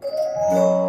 了。